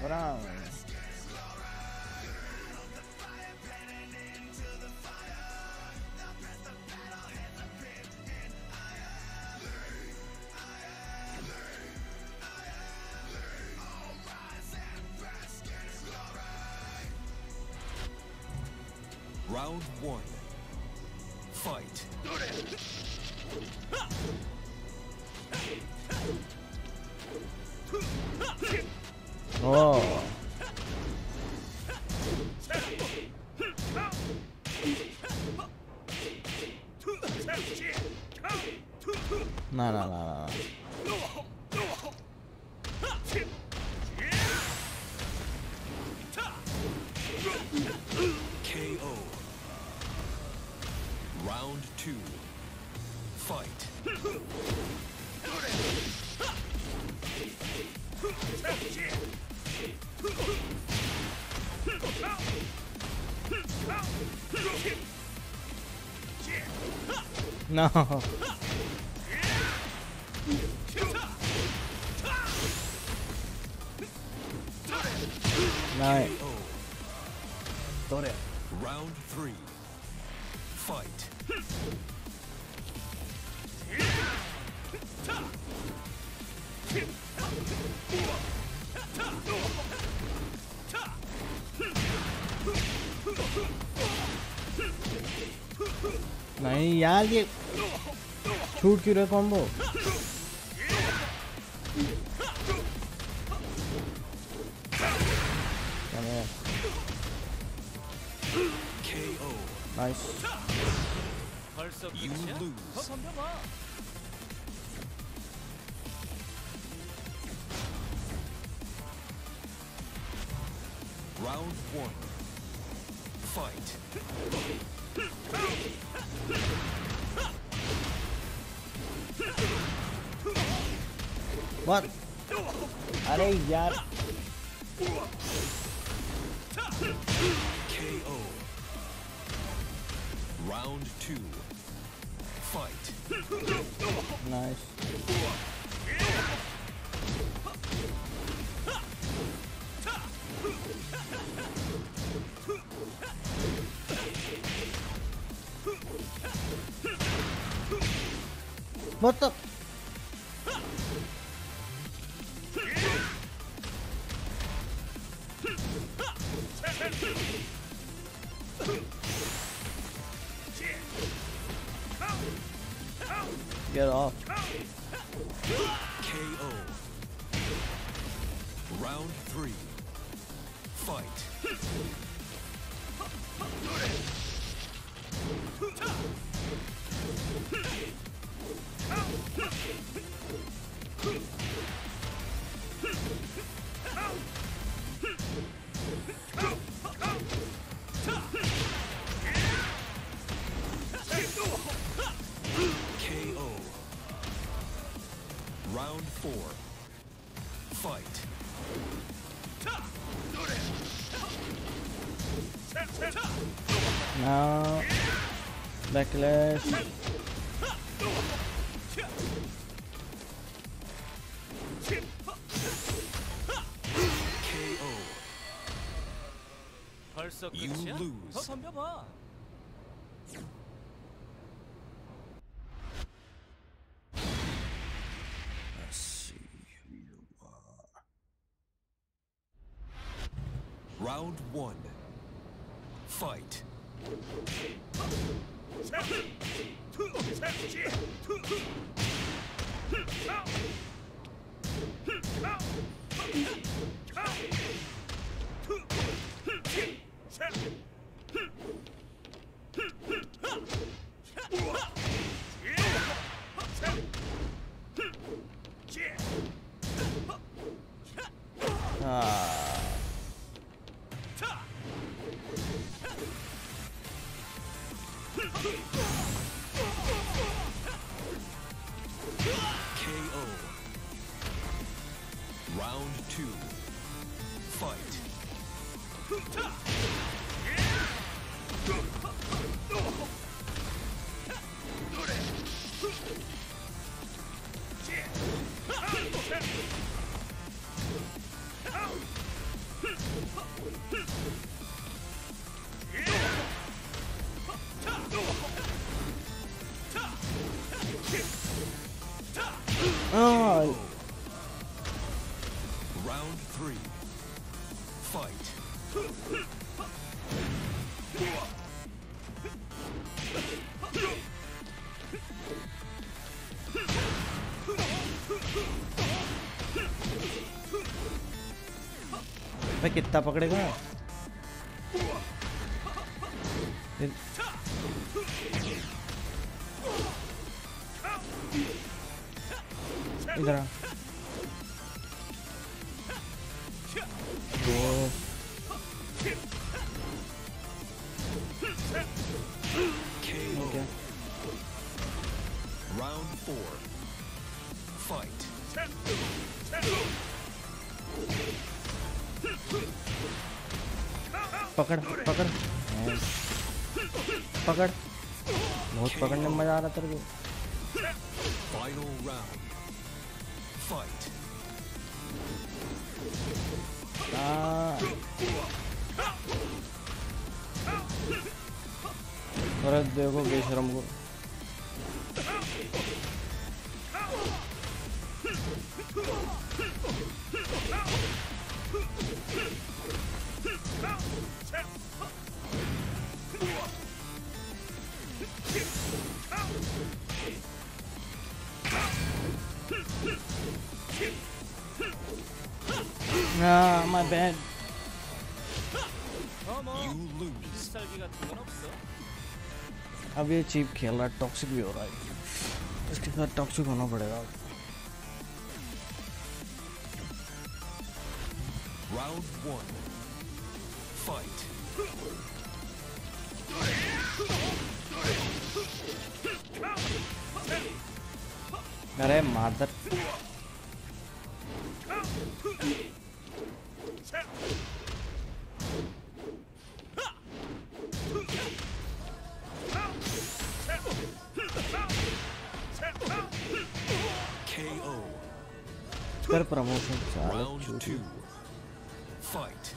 Bravo. Round one. Fight. Uh... KO. Round two. Fight. No. Ay, alguien. Churkyure combo. Dame. Nice. You lose. What? अरे यार KO. Round two. Fight. Nice What the? Get off. KO. Round three. Fight. Backlash. You lose. Round one. कितना पकड़ेगा? पकड़ पकड़। पकड़। बहुत पकड़ने में मज़ा आ रहा तेरे को. हाँ। देखो बेशरम को। Ah, my bad. You lose. अब ये चीप खेल रहा है टॉक्सिक भी हो रहा है इसके साथ टॉक्सिक होना पड़ेगा Round one. Fight. अरे मादर कर प्रमोशन साले Round चूतिया। two. Fight.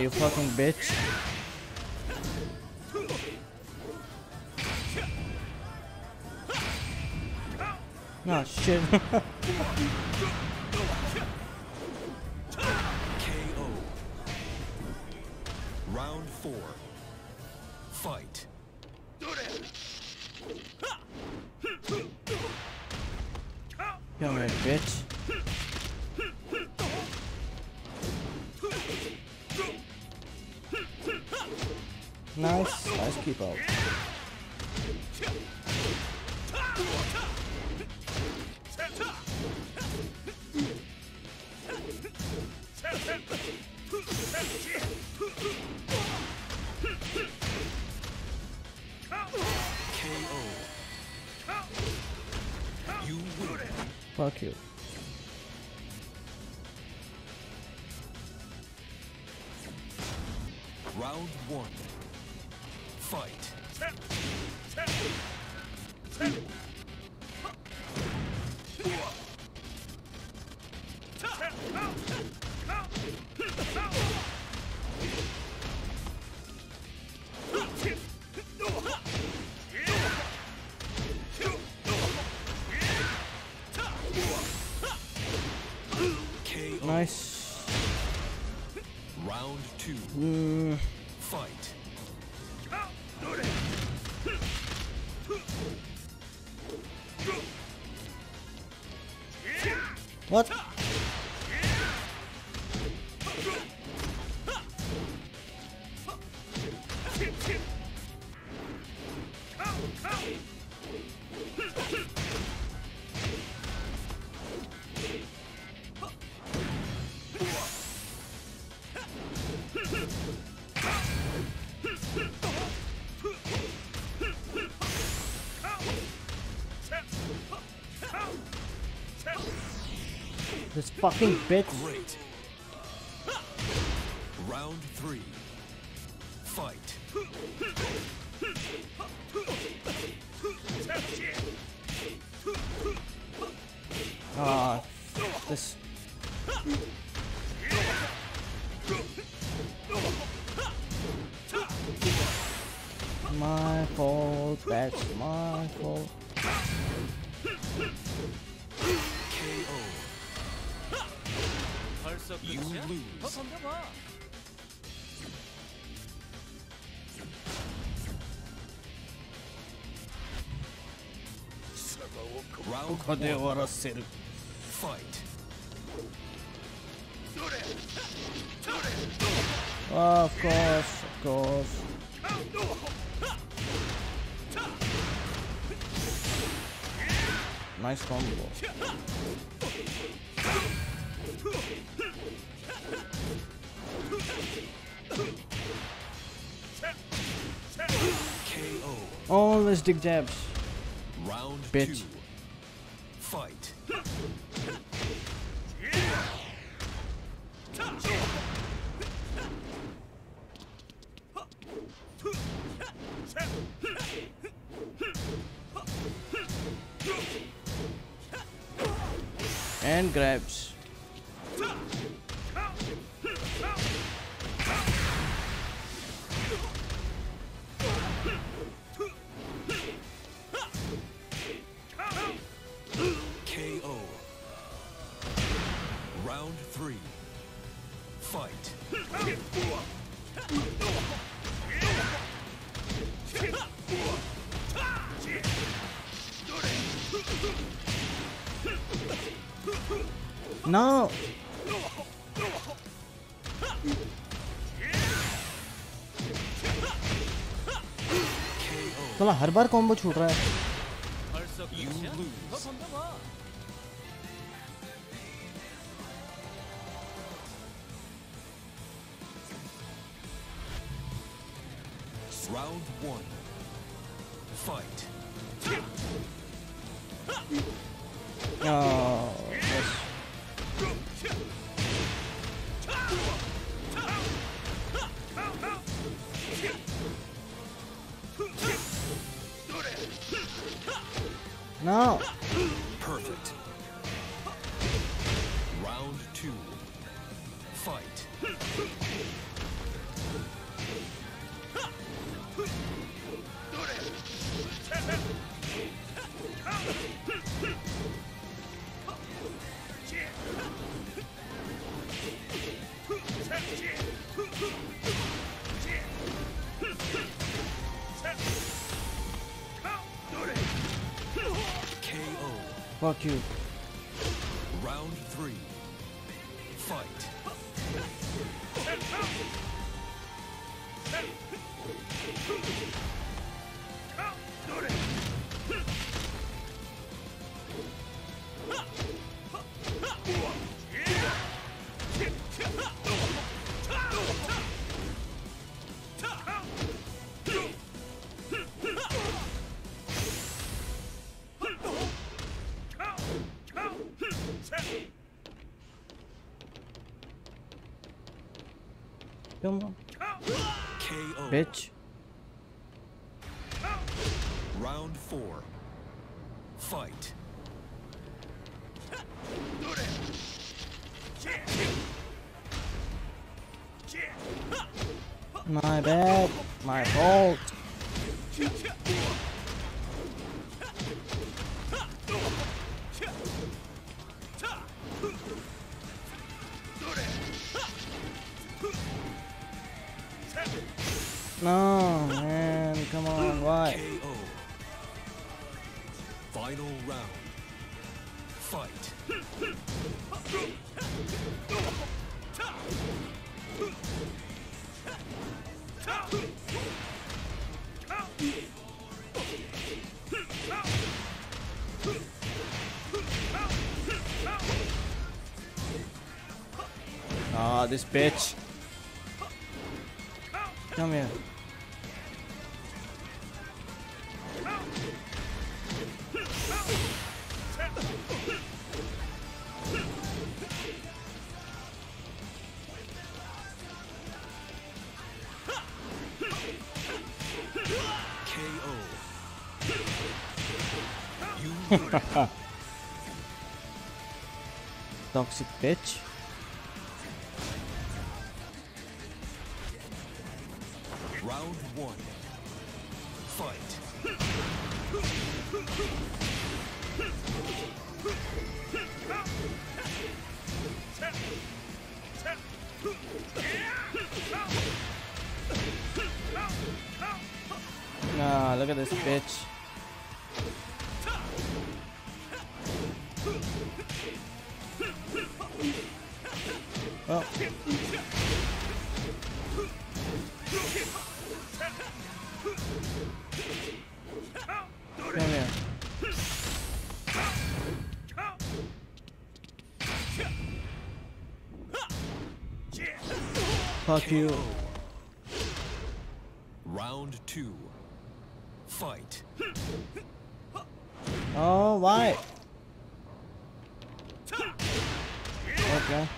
You fucking bitch. Oh shit. KO. Round four. Fight. Come here, bitch. Nice, nice keep out. KO. Fuck you. Fight. KO. What? Fucking bitch. Great. Round three. Fight. Ah, this. My fault. That's my fault. You lose. Round one. Fight. Of course, of course. Nice combo. KO. Always dick jabs. Round Bitch. two. Fight. And grabs. Fight. No. साला हर बार combo छूट रहा है No. Fuck you. Round three. Fight. Come on, KO. bitch. Round four. Fight. My bad. My fault. Ah, this bitch. Come here. Toxic bitch. Look at this bitch. Oh. Come here. Fuck you. Oh, why? Okay.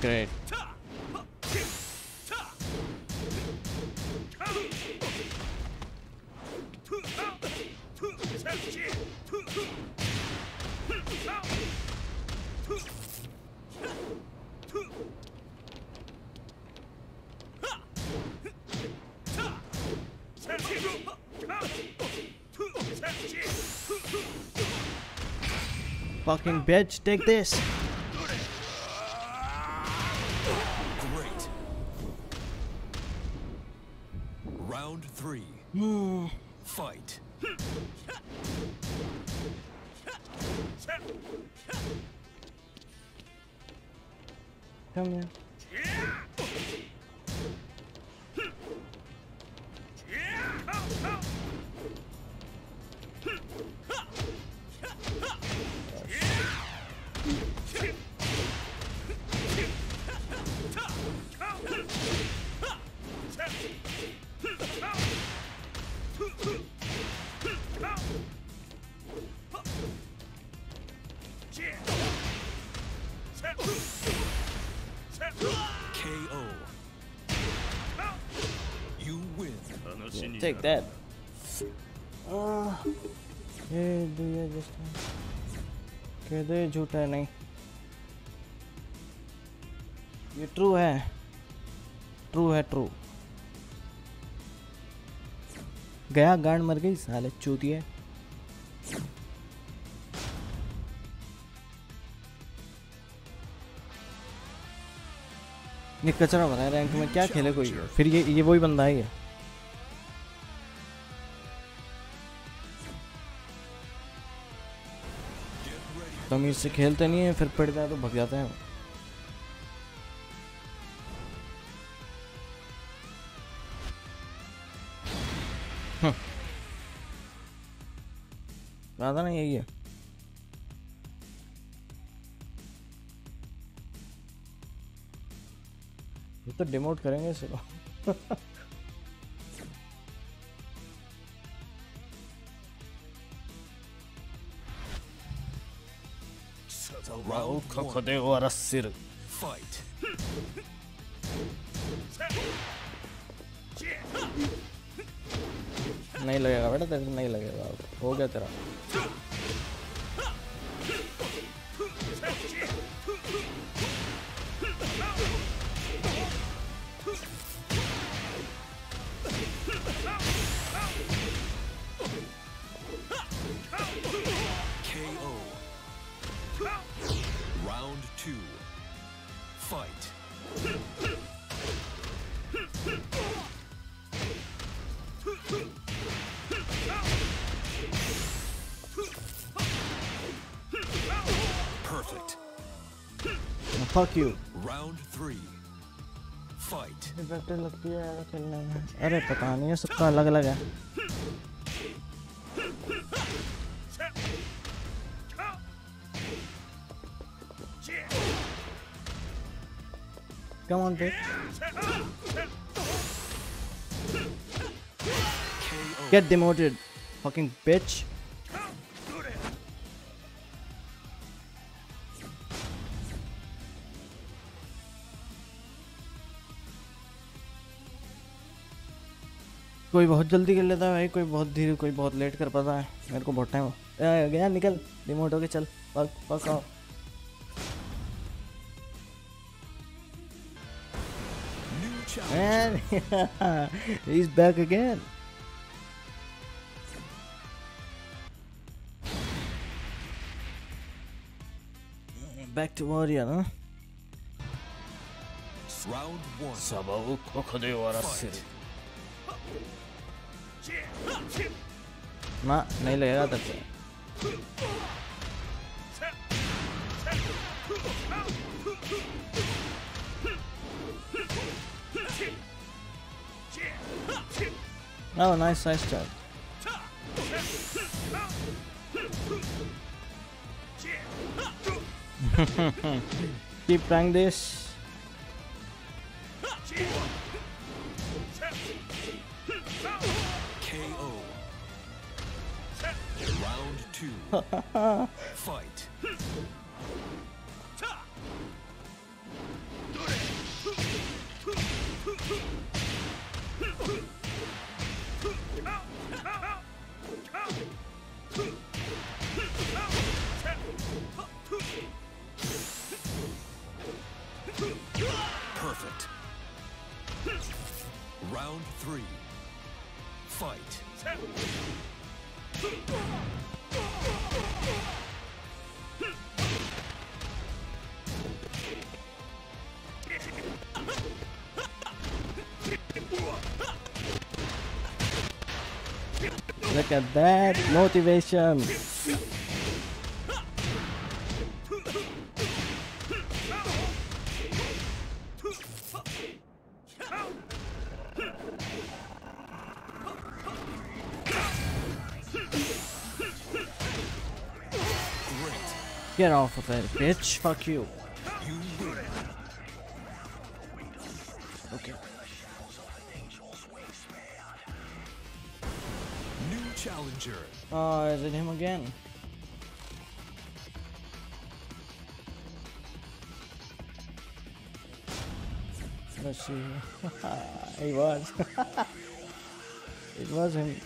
Great. Fucking bitch, take this. Great. Round three. Fight. Come here. Yeah, take that. Uh, ये दिया जिसने कह दो ये झूठा है नहीं। ये ट्रू है। ट्रू है ट्रू गया गांड मर गई साले चूतिए। ये कचरा बनाया रैंक में क्या खेले कोई? फिर ये ये वही बंदा है ये। तमीज से खेलते नहीं है, फिर पड़ जाए तो भग जाते हैं। हम्म। ना यही है ये। तो डिमोट करेंगे इसको Round one. खुदे और सिर Fight. नहीं लगेगा बेटा तेरे को नहीं लगेगा अब हो गया तेरा Fuck you. Round three. Fight. Effective लगती है यार खेलने में अरे पता नहीं है सबका अलग अलग है Come on, bitch. Get demoted, fucking bitch. कोई बहुत जल्दी कर लेता है भाई कोई बहुत धीरे कोई बहुत लेट कर पाता है। मेरे को बहुत टाइम गया निकल। रिमोट होके चल। पक पक आओ। Man, he's back again. Back to warrior, no? Round one. Ma. Oh, nice, nice job. Keep playing this. Fight. Look at that motivation. Get off of it, bitch. Fuck you. You Oh, is it him again? Let's see. he was. it was him.